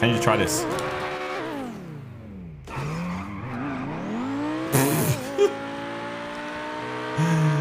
I need to try this.